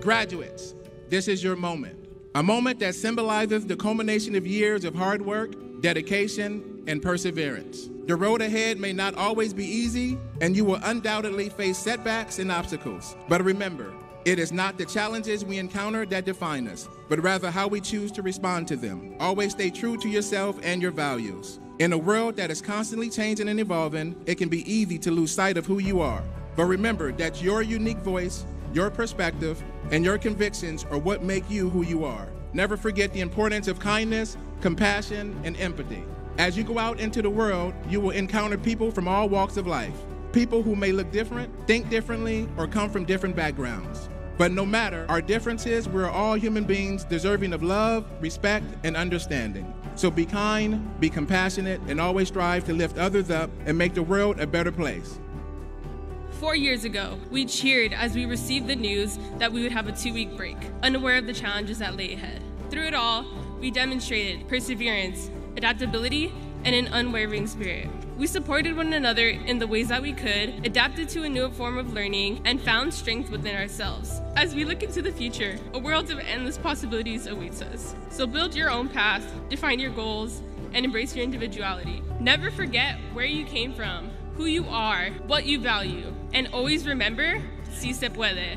Graduates, this is your moment. A moment that symbolizes the culmination of years of hard work, dedication, and perseverance. The road ahead may not always be easy, and you will undoubtedly face setbacks and obstacles. But remember, it is not the challenges we encounter that define us, but rather how we choose to respond to them. Always stay true to yourself and your values. In a world that is constantly changing and evolving, it can be easy to lose sight of who you are. But remember that your unique voice, your perspective, and your convictions are what make you who you are. Never forget the importance of kindness, compassion, and empathy. As you go out into the world, you will encounter people from all walks of life. People who may look different, think differently, or come from different backgrounds. But no matter our differences, we're all human beings deserving of love, respect, and understanding. So be kind, be compassionate, and always strive to lift others up and make the world a better place. Four years ago, we cheered as we received the news that we would have a two week break, unaware of the challenges that lay ahead. Through it all, we demonstrated perseverance, adaptability, and an unwavering spirit. We supported one another in the ways that we could, adapted to a new form of learning, and found strength within ourselves. As we look into the future, a world of endless possibilities awaits us. So build your own path, define your goals, and embrace your individuality. Never forget where you came from, who you are, what you value, and always remember, si se puede.